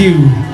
you.